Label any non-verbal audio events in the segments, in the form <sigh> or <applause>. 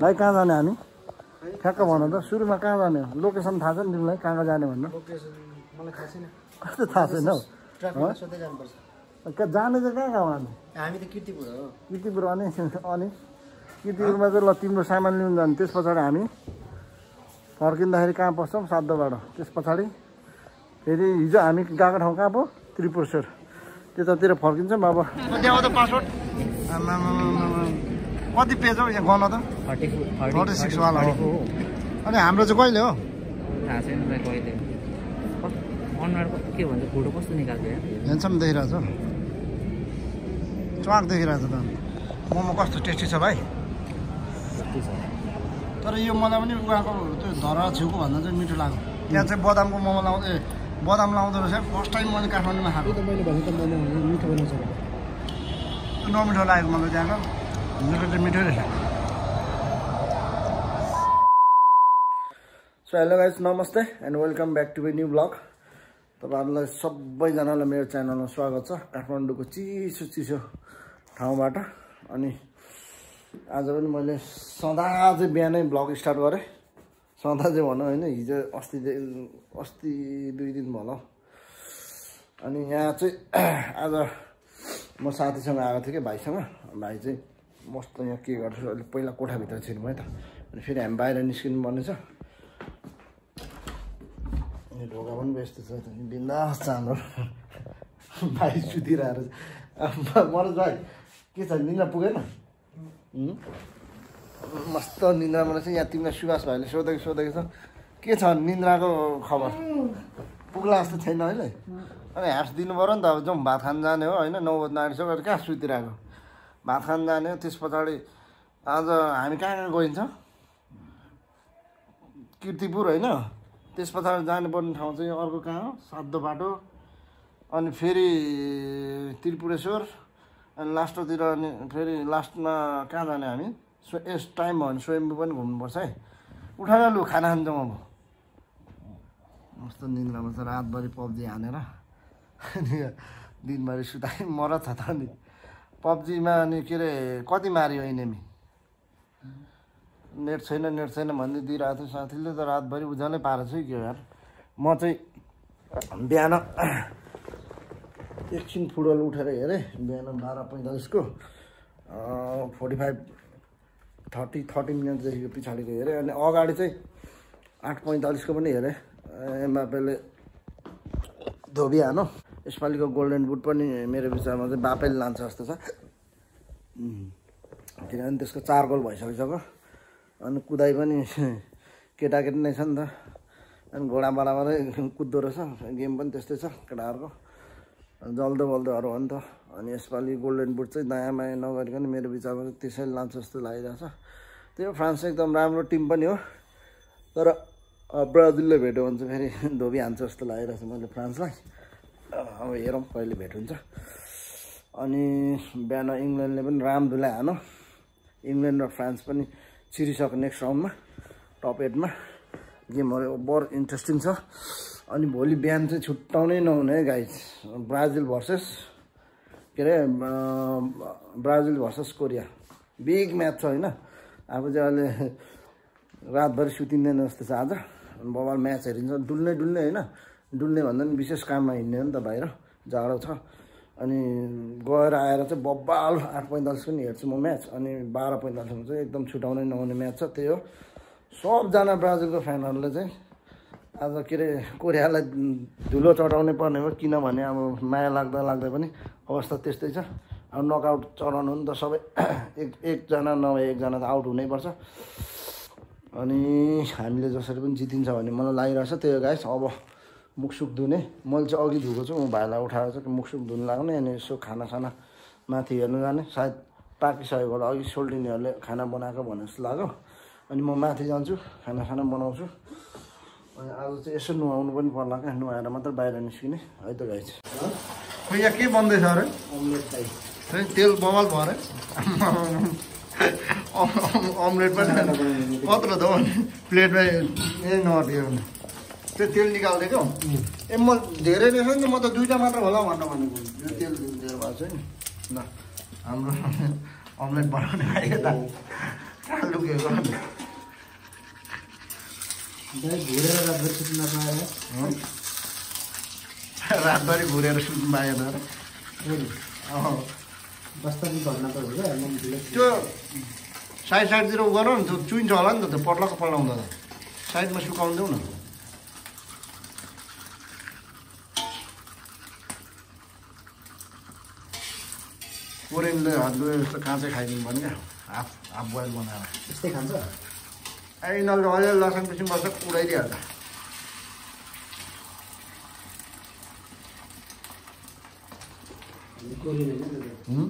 भाइ कहाँ जाने हामी? ठ्याक्क भन त सुरुमा कहाँ जाने हो? लोकेसन थाहा छ नि तिमीलाई कहाँ कहाँ जाने भन्नु? लोकेसन मलाई थाहा छैन। कस्तो थाहा छैन हौ? जाने चाहिँ कहाँ कहाँ हामी? हामी त किर्तिपुर हो। किर्तिपुर अनि? <laughs> अनि? किर्तिपुरमा चाहिँ ल तिम्रो सामान लिनु जाने त्यस पछाडि हामी फर्किँदाखेरि कहाँ पस्छौँ? साधोबाट त्यस पछाडि फेरि हिजो हामी गएको ठाउँ कहाँ पो? त्रिपुरेश्वर त्यतातिर फर्किन्छौँ अब पासवर्ड। कति पेज हौ यहाँ गर्न त थर्टी थर्टी सिक्सवाला हो। अनि हाम्रो चाहिँ कहिले हो? थाहा छैन कहिले। अनुहारको के भन्छ फोटो कस्तो निकाल्थ्यो यहाँ? हेन्सम देखिरहेछ च्वाक देखिरहेछ त। मोमो कस्तो टेस्टी छ भाइ? छ। तर यो मलाई पनि उहाँको त्यो धरा छेउको भन्दा चाहिँ मिठो लाग्यो। त्यहाँ चाहिँ बदामको मोमो लाउँदै बदाम लाउँदो रहेछ। फर्स्ट टाइम मैले काठमाडौँमा खाएको। नमिठो लागेको मलाई त्यहाँको। सो हेलो गाइज नमस्ते and welcome back to a new blog तपाईँहरूलाई सबैजनालाई मेरो च्यानलमा स्वागत छ। काठमाडौँको चिसो चिसो ठाउँबाट। अनि आज पनि मैले सदा चाहिँ बिहानै ब्लग स्टार्ट गरेँ। सदा चाहिँ भनौँ होइन हिजो अस्ति अस्ति दुई दिन भनौँ अनि यहाँ चाहिँ <clears throat> आज म साथीसँग आएको थिएँ कि भाइसँग। भाइ चाहिँ मस्त यहाँ के गर्छु अहिले पहिला कोठाभित्र छिर्नु है त। अनि फेरि हामी बाहिर निस्किनु पर्ने छ अनि ढोका पनि व्यस्त छ बिन्दास छ हाम्रो। भाइ सुतिरहेको छ मनोज भाइ के छ निन्द्रा पुगेन? मस्त निन्द्रामा रहेछ यहाँ तिमीलाई सुभाष भाइले सोधेको सोधेको छ। के छ निन्द्राको खबर? पुग्ला जस्तो छैन अहिले। अनि ह्याप्स दिनु पऱ्यो नि त। अब जाउँ भात खान जाने हो। होइन नौ बज्न आँटिसक्यो। कहाँ सुतिरहेको? भात खान जाने त्यस पछाडि आज हामी कहाँ कहाँ गइन्छ? किर्तिपुर होइन। त्यस पछाडि जानुपर्ने ठाउँ चाहिँ अर्को कहाँ हो? सातो बाटो। अनि फेरि त्रिपुरेश्वर। अनि लास्टतिर अनि फेरि लास्टमा कहाँ जाने हामी? स्व यस टाइम भयो भने स्वयम्बु पनि घुम्नुपर्छ है। उठाएर लु खाना खान्छौँ अब। मस्तो निन्द्रामा छ रातभरि पब्जी हानेर। <laughs> दिनभरि सुताइ मर छ त अनि। पब्जीमा अनि के अरे कति माऱ्यो एनेमी नेट छैन नेट छैन भन्दै दिइरहेको थियो साथीले त रातभरि उज्यालै पारेको छु के यार। म चाहिँ बिहान एकछिन फुटबल उठेर हेरेँ बिहान बाह्र पैँतालिसको फोर्टी फाइभ थर्टी थर्टी मिनटदेखिको पछाडिको हेरेँ अनि अगाडि चाहिँ आठ पैँतालिसको पनि हेरेँ। एमबापेले धोबी हानो। यसपालिको गोल्डन बुट पनि मेरो विचारमा चाहिँ बापैले लान्छ जस्तो छ. किनभने त्यसको चार गोल भइसकिसक्यो अनि कुदाइ पनि <laughs> केटाकेटी नै छ नि त। अनि घोडा बडाबाटै कुद्दो रहेछ। गेम पनि त्यस्तै छ केटाहरूको। जल्दो बल्दोहरू हो नि त। अनि यसपालि गोल्डन बुट चाहिँ दायाँ बायाँ नगरिकन मेरो विचारमा चाहिँ त्यसैले लान्छ जस्तो लागिरहेछ। त्यो फ्रान्स एकदम राम्रो टिम पनि हो। तर ब्राजिलले भेट्यो भने चाहिँ फेरि <laughs> धोबी हान्छ जस्तो लागिरहेछ मैले फ्रान्सलाई। अब हेरौँ कहिले भेट हुन्छ अनि बिहान इङ्ल्यान्डले पनि रामधुलाई हानो। इङ्ल्यान्ड र फ्रान्स पनि छिरिसक्यो नेक्स्ट राउन्डमा टप एटमा गेमहरू बर इन्ट्रेस्टिङ छ। अनि भोलि बिहान चाहिँ छुट्टाउनै नहुने है गाइज ब्राजिल भर्सेस के अरे Brazil versus Korea. Big match छ होइन। अब चाहिँ अहिले रातभरि सुतिँदैन जस्तो छ आज। अनि बबाल म्याच हेरिन्छ। डुल्ने डुल्ने होइन। डुल्ने भन्दा पनि विशेष काममा हिँड्ने हो नि त बाहिर जाडो छ। अनि गएर आएर चाहिँ बब्बाल आठ पैँतालिस पनि हेर्छु म म्याच अनि बाह्र पैँतालिसमा चाहिँ एकदम छुटाउनै नहुने म्याच छ त्यही हो। सबजना ब्राजिलको फ्यानहरूले चाहिँ आज के अरे कोरियालाई धुलो चढाउनै पर्ने हो किनभने अब माया लाग्दा लाग्दै पनि अवस्था त्यस्तै छ। अब नकआउट चढाउनु नि त सबै <clears throat> एक एकजना नभए एकजना त आउट हुनैपर्छ अनि हामीले जसरी पनि जितिन्छ भन्ने मलाई लागिरहेछ त्यही हो गाइस अब मुखसुक धुने। मैले चाहिँ अघि धुएको छु म भाइलाई उठाएर चाहिँ मुखसुक धुनु लाग्ने अनि यसो खानासाना माथि हेर्नु जाने। सायद पाकिसकेको होला अघि सोल्टिनीहरूले खाना बनाएको भने जस्तो लाग्यो। अनि म माथि जान्छु खानासाना बनाउँछु। अनि आज चाहिँ यसो नुहाउनु पनि पर्ला क्या नुहाएर मात्र बाहिर निस्किने। है त गाइस खोइ यहाँ के बन्दैछ अरे? अमलेट खै तेल बवाल भयो अरे। अमलेट पनि कत्रो त हो नि। प्लेटमा ए नअट्यो भने। त्यो तेल निकालिदिएको ए म धेरै रहेछ नि म त दुइटा मात्र होला भनेर भनेको। यो तेल धेरै भएको छ नि। ल हाम्रो <laughs> अमलेट बनाउने आयो त कहाँ लुकेको घुरेर रातभरि सुत्नु नपाएर रातभरि घुरेर सुत्नु पाएन र। त क्या त्यो साइड साइडतिर उ गर न त्यो चुइन्छ होला नि त त्यो पट्लक्क पल्लाउँदा त। साइडमा सुकाउँदैउ न। कोरिनले हजुर जस्तो काँचै खाइदिनु भने क्या हाफ हाफ बोइल बनाएर त्यस्तै खान्छ ए यिनीहरूले अलिअलि लसन पिसिम बस्छ उडाइदिइहाल्छ। हुँ?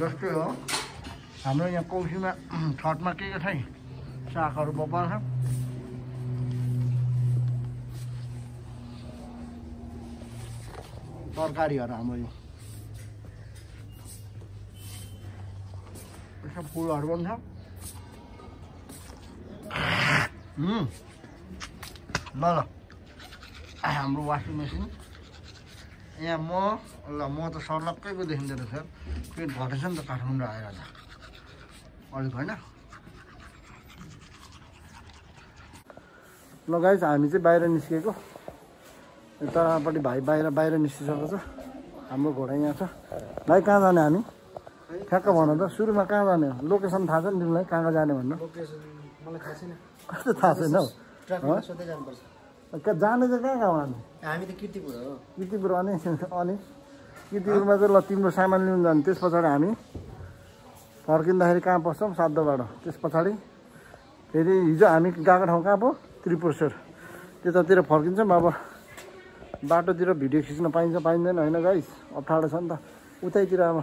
जस्तै हो हाम्रो यहाँ कौसीमा छठमा के के छ सागहरू बपाल्छ तरकारीहरू हाम्रो यो यसो फुलहरू पनि छ ल ल हाम्रो वासिङ मेसिन यहाँ म ल म त सर्लक्कैको देखिँदो रहेछ पेट घटेछ नि त काठमाडौँ आएर त अलिक होइन ल गाइस हामी चाहिँ बाहिर निस्केको यतापट्टि भाइ बाहिर बाहिर निस्किसकेको छ हाम्रो घोडा यहाँ छ भाइ कहाँ जाने हामी ठ्याक्क भन त सुरुमा कहाँ जाने हो? लोकेसन थाहा छ नि तिमीलाई कहाँ कहाँ जाने भन्नु? कस्तो थाहा छैन। हौ। जाने चाहिँ कहाँ कहाँ हामी हामी त किर्तिपुर हो। किर्तिपुर अनि अनि? किर्तिपुरमा चाहिँ ल तिम्रो सामान लिनु जाने। त्यस पछाडि हामी फर्किँदाखेरि कहाँ पस्छौँ? साधोबाट त्यस पछाडि फेरि हिजो हामी गएको ठाउँ कहाँ पो? त्रिपुरेश्वर। त्यतातिर फर्किन्छौँ। अब बाटोतिर भिडियो खिच्न पाइन्छ पाइँदैन। होइन गाइस अप्ठ्यारो छ नि त। उतैतिर अब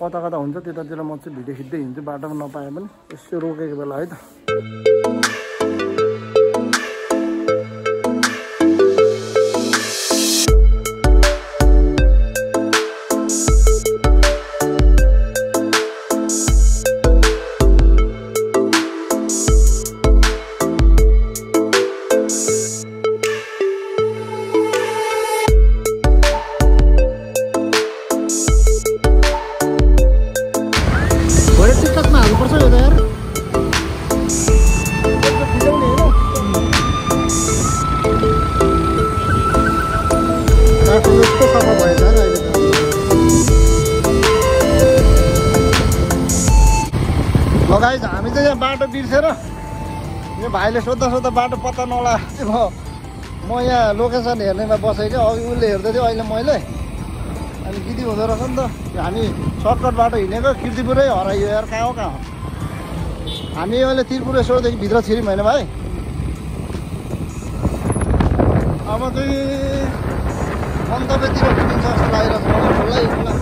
कता कता हुन्छ त्यतातिर म चाहिँ भिडियो खिच्दै हिँड्छु बाटोमा नपाए पनि यसो रोकेको बेला है त। भाइले सोद्धा सोद्धा बाटो पत्ता नलागे म म यहाँ लोकेसन हेर्नेमा बसेँ क्या। अघि उसले हेर्दै थियो अहिले मैले। अनि गिदी हुँदो रहेछ नि त। हामी सर्टकट बाटो हिँडेको किर्तिपुरै हराइयो यार। कहाँ हो कहाँ हो? हामी अहिले त्रिपुरेश्वरदेखि भित्र छिर्यौँ होइन भाइ? अब चाहिँ मन्तव्यतिर पुगिन्छ जस्तो लागिरहेको छ। मलाई खुल्लै खुल्ला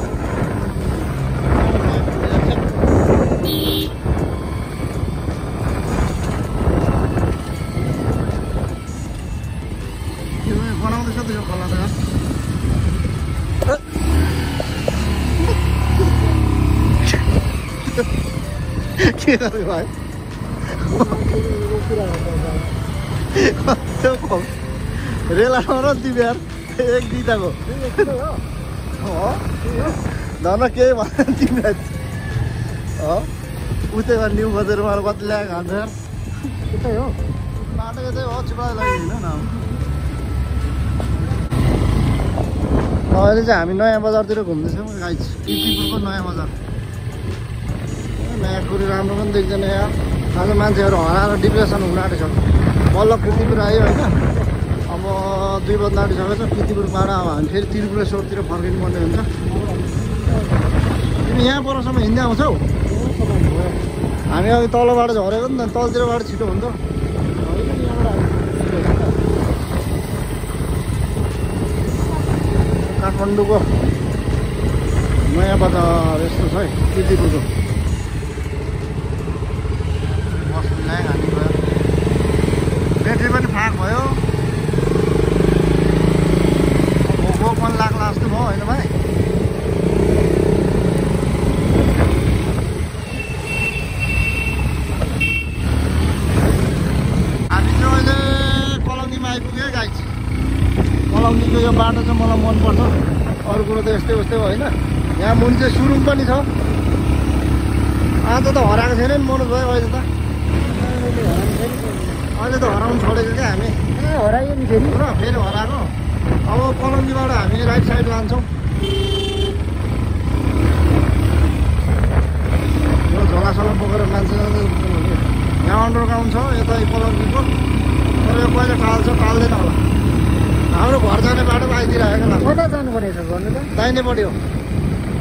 के गर्यो भाइ त्यो खो- रेला नर तिमी यार एक दिँदाको धन केही भएन तिमीलाई उतै गरेर न्यु बजेर मलाई कति ल्याएको यार त्यतै हो बाटोको चाहिँ हो चिप्लाइ लागि होइन न अहिले चाहिँ हामी नयाँ बजारतिर घुम्दैछौँ गाइज किर्तिपुरको नयाँ बजार नयाँ कुरो राम्रो पनि देख्दैन यहाँ। आज मान्छेहरू हराएर डिप्रेसन हुन आँटेछ बल्ल किर्तिपुर आयो होइन। अब दुई बज्न आँटिसकेको छ किर्तिपुरबाट अब हामी फेरि त्रिपुरेश्वरतिर फर्किनु पर्ने हुन्छ। तिमी यहाँ परसम्म हिँड्दै आउँछौ? हामी अघि तलबाट झरेको नि त। तलतिरबाट छिटो हुन्छ काठमाडौँको नयाँ बजार यस्तो छ है किर्तिपुरको ल्याङ हानि ब्याट्री पनि फाँक भयो। भोक पनि लाग्ला जस्तो भयो होइन भाइ? हामी चाहिँ अहिले कलङ्गीमा आइपुग्यो गाई कलङ्गीको यो बाटो चाहिँ मलाई मनपर्छ। अरू कुरो त यस्तै उस्तै हो होइन। यहाँ मुनि चाहिँ सुरुङ पनि छ। आज त हराएको छैन नि मनोज भाइ अहिले त। अहिले त हराउनु छोडेको क्या हामी। ए हरायो नि फेरि। र फेरि हराएको। अब पलङ्गीबाट हामी राइट साइड लान्छौँ। यो झोलासोला बोकेर मान्छे यहाँ अन्डरग्राउन्ड छ यता पलङ्गीको तर यो कहिले टाल्छ टाल्दैन होला। हाम्रो घर जाने बाटो आइदिइरहेको लाग्छ कता जानु परेछ भन्नु त? दाहिनेपट्टि हो।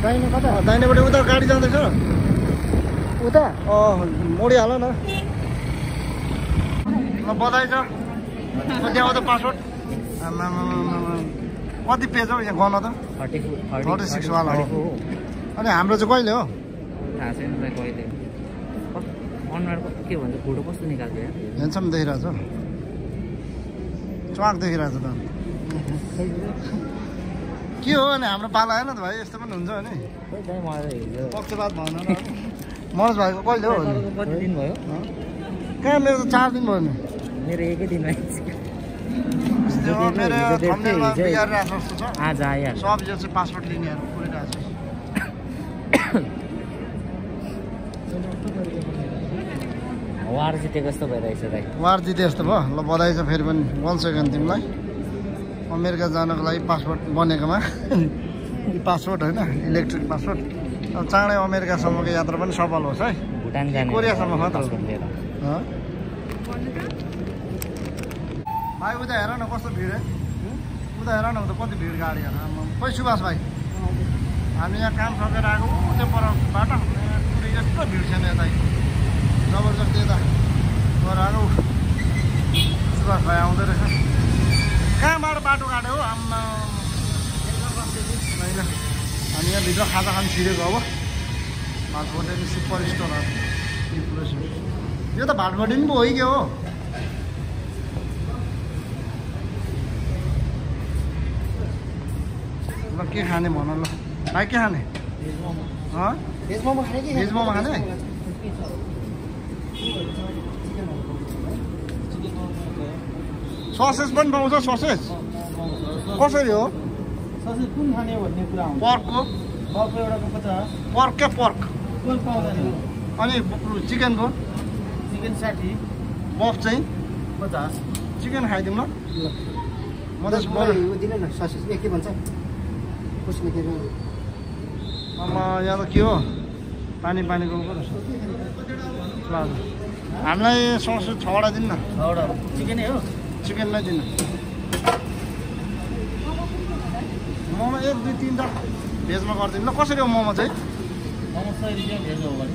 दाहिने कता? दाहिनेपट्टि उता गाडी जाँदैछ। उता? अँ मोडिहाल न। ल बधाई छ कति आउँछ पासवर्ड। कति पेज हौ? यहाँ गर्न त। थर्टी फोर 46 वाला हो। अनि हाम्रो चाहिँ कहिले हो? थाहा छैन कहिले। अनुहारको के भन्छ? फोटो कस्तो निकाल्छ यार हेन्सम देखिरहेछ चवाक देखिरहेछ त। के हो अनि हाम्रो पाला आएन त भाइ? यस्तो पनि हुन्छ नि। त पक्षपात भएन मनोज भाइको कहिले हो? कति दिन भयो? कहाँ मेरो त चार दिन भयो नि। मेरो एकै दिन आइसक्यो त्यो मेरो हिजो देख्थेँ, थम्नेलमा हिजै। बिगारिरहेको जस्तो छ आज आइहाल्छ वार जितेको जस्तो भइरहेछ दाइ वार जिते जस्तो भयो। ल बधाई छ फेरि पनि। वान सेकेन्ड तिमीलाई? अमेरिका जानको लागि पासपोर्ट बनेकोमा। <laughs> पासपोर्ट होइन इलेक्ट्रिक पासपोर्ट अब चाँडै अमेरिकासम्मको यात्रा पनि सफल होस् है। भुटान जाने कोरियासम्म मात्र। पासपोर्ट लिएर हँ? भाइ उता हेर न कस्तो भिड? है उता हेर न उता कति भिड गाडीहरू आम्मा। खोइ सुभाष भाइ हामी यहाँ काम सकेर आएको ऊ त्यो पर बाटो पुरै यस्तो भिड छैन यता जबरजस्ती यता गएर आएको सुभाष भाइ आउँदो रहेछ। कहाँबाट बाटो काट्यो हो? आम्मा होइन। हामी यहाँ भित्र खाजा खान छिरेको अब भाटभटे सुपर स्टोरहरू यो त भाटभटे नि पो हो के हो? ल के खाने भन ल। भाइ के खाने? हँ? भेज मोमो खाने? ससेज पनि पाउँछ ससेज कसरी हो? पर्कको पर्क पर्क अनि चिकनको? चिकन साठी। बफ चाहिँ? पचास। चिकन खाइदिउँ ल। म त न ससेज के भन्छ? कसले के भन्छ? आमा यहाँ त के हो? पानी पानीको रहेछ ल हामीलाई सस छवटा दिनु न छवटा। चिकनै हो? चिकनमै दिनु मोमो एक दुई तिनवटा भेजमा गरिदिनु ल कसरी हो मोमो चाहिँ? मोमो सय रुपियाँ भेज हो भने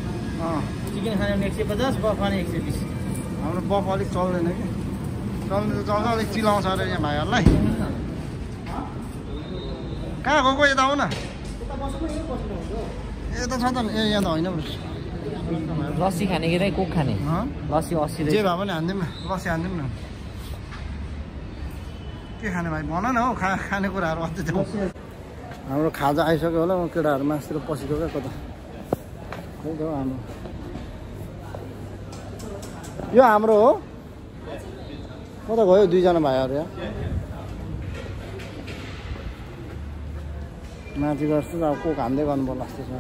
चिकन खाने भने एक सय पचास बफ खाने एक सय बिस। हाम्रो बफ अलिक चल्दैन कि? चल्नु त चल्छ अलिक चिलाउँछ अरे यहाँ भाइहरूलाई। कहाँ गएको यता आऊ न यता छ त ए यहाँ त होइन। लस्सी खाने कि कोक खाने हँ? लस्सी अस्सी जे भए पनि हानिदिउँ न लस्सी हानिदिउँ न के खाने भाइ भन न हौ खा खाने कुराहरू अझै त्यो हाम्रो खाजा आइसक्यो होला म केटाहरू मासतिर पसेको क्या कता खै त हौ हाम्रो यो हाम्रो हो कता गयो दुईजना भाइहरू यहाँ माथि गर्छु अब कोक हान्दै गर्नु पर्ला जस्तो छ।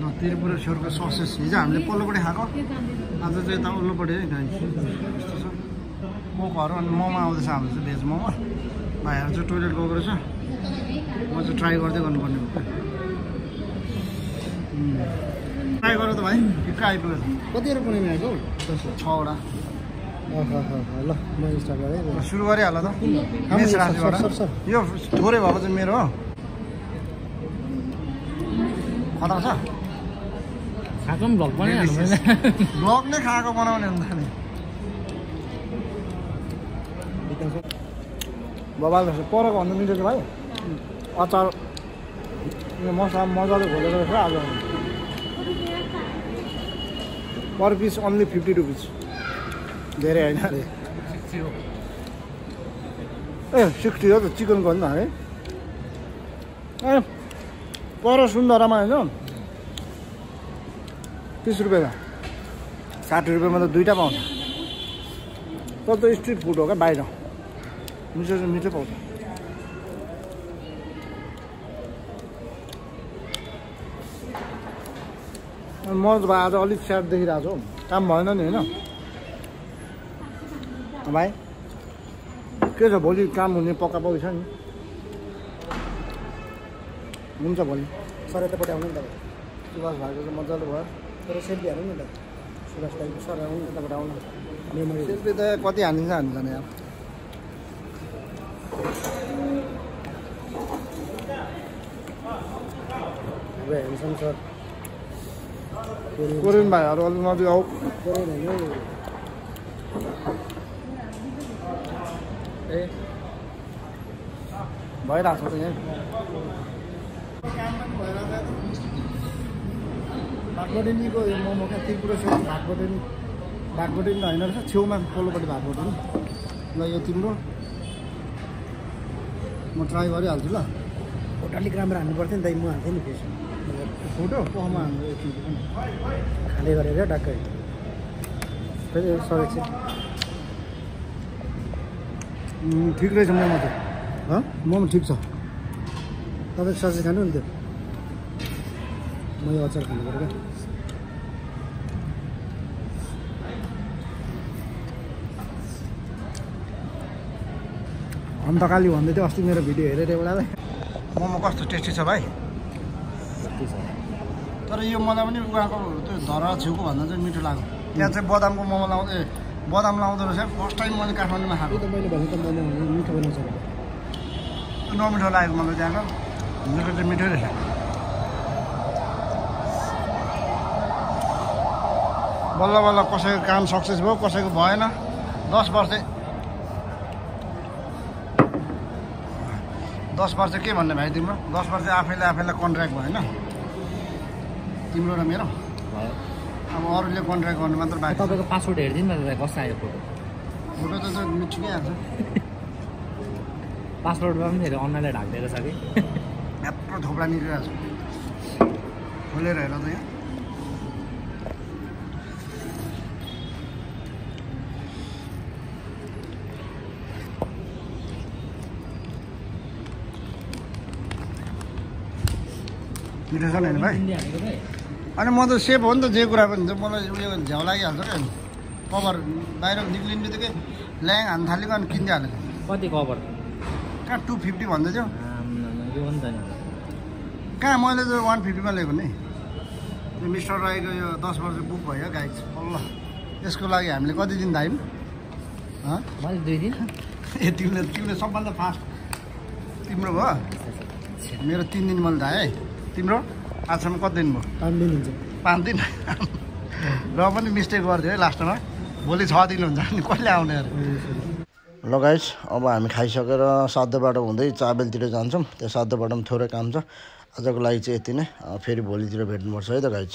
ल त्रिपुरा स्योरको ससेस। हिजो हामीले पल्लोपट्टि खाएको। आज चाहिँ यता उल्लोपट्टि यस्तो छ। मोमोहरू अनि मोमो आउँदैछ हाम्रो चाहिँ भेज मोमो। भाइहरू चाहिँ टोइलेट गएको रहेछ। म चाहिँ ट्राई गर्दै गर्नुपर्ने हो। ट्राई गर त भाइ ठिक्क आइपुग्यो कतिवटा बनाउनु आएको छवटा। ल म स्टार्ट गरेँ सुरु गरिहाल त। यो थोरै भएको चाहिँ मेरो हो। खतरा छ? खाएको पनि भ्लग बनाइहाल्नु पर्छ ब्लग नै खाएको बनाउने हुन्छ नि। बबाल परको भन्दा मिठो छ भाइ। अचार। यो मसला मजाले घोलेको रहेछ आज। Per piece only fifty rupees धेरै होइन अरे ए सिक्सटी हो त चिकनको होइन है। ए पर सुन्दरमा होइन तिस रुपियाँमा साठी रुपियाँमा त दुइटा पाउँछ तर त स्ट्रिट फुड हो क्या बाहिर मिठो मिठो पाउँछ अनि म त आज अलिक स्याड देखिरहेको छु हौ। काम भएन नि होइन? भाइ के छ भोलि? काम हुने पक्का पक्की छ नि? हुन्छ भोलि। सर यतापट्टि आउनु नि तपाईँ सुभाष भाइको चाहिँ मजाले भयो। तर सेल्फी हाल्नु नि त। सुभाष दाइको सर आउनु यताबाट आउनु मेमोरी। त्यसले त कति हानिन्छ हान्छ नि हाम्रो हेर्छौँ सर कोरियन भाइहरू अलिक नजिक आऊ ए भइरहेको छ त यहाँ भाटबटेनीको यो मोमो क्या त्रिपुरा छेउ भाटबटेनी भाटबटेनी त होइन रहेछ छेउमा पल्लोपट्टि भाटबटेनी ल यो तिम्रो म ट्राई गरिहाल्छु ल अलिक राम्रो हान्नु पर्थ्यो नि त म हाल्थेँ नि फेस फोटो? पहमा हाम्रो यो तिम्रो पनि खाले गरेर डक्कै। एकछिन उम्, ठिक रहेछ मोमो त। हँ? मोमो ठिक छ। तपाईँ सस खानु नि त्यो म यो अचार खानु पऱ्यो क्या। अन्तकाली भन्दै थियो अस्ति मेरो भिडियो हेरेर एउटालाई मोमो कस्तो टेस्टी छ भाइ? तर यो मलाई पनि उहाँको त्यो धरा छेउको भन्दा चाहिँ मिठो लाग्यो। त्यहाँ चाहिँ बदामको मोमो लाउँदै ए बदाम लाउँदो रहेछ। फर्स्ट टाइम मैले काठमाडौँमा खाएको। त्यो त मैले भने त मोमो भने मिठो बनाउँछ। नमिठो लागेको मलाई त्यहाँको। मिठो चाहिँ मिठै रहेछ। बल्ल बल्ल कसैको काम सक्सेस भयो कसैको भएन। दस वर्ष दस वर्ष के भन्ने भाइ तिम्रो? दस वर्ष आफैले आफैलाई कन्ट्र्याक्ट भयो होइन तिम्रो र मेरो। भयो। अब अरूले कन्ट्र्याक्ट गर्नु मात्र बाँकी। तपाईँको पासवर्ड हेरिदिनु न त कस्तो आयो फोटो। फोटो त मिठिकै आएको छ पासवर्डमा पनि फेरि अन्नाले ढाकिदिएको छ कि? यत्रो थोप्रा निस्किरहेको छ। खोलेर हेर त यहाँ। मिठो छ नि भाइ। अनि म त सेफ हो नि त जे कुरा पनि मलाई उयो झ्याउ लागिहाल्छ क्या कभर बाहिर निक्लिने बित्तिकै ल्याङ हान्न थालेको अनि किनिदिइहालेको। कति कभर? कहाँ टु फिफ्टी भन्दै थियो कहाँ मैले त वान फिफ्टीमा लिएको नि। मिस्टर राईको यो दस वर्ष बुक भयो गाइड ल यसको लागि हामीले कति दिन धायौँ दुई दिन। ए तिमीले तिमीले सबभन्दा फास्ट तिम्रो भयो? मेरो तिन दिन मैले धाएँ है। तिम्रो? आजसम्म कति दिन भयो? पाँच दिन हुन्छ। पाँच दिन? र पनि मिस्टेक गर्थ्यो है लास्टमा भोलि छ दिन हुन्छ नि कहिले आउने अरे? ल गाइस अब हामी खाइसकेर साध्य बाटो हुँदै चाबेलतिर जान्छौँ। त्यो साध्य बाटोमा थोरै काम छ। आजको लागि चाहिँ यति नै। फेरि भोलितिर भेट्नुपर्छ है त गाइस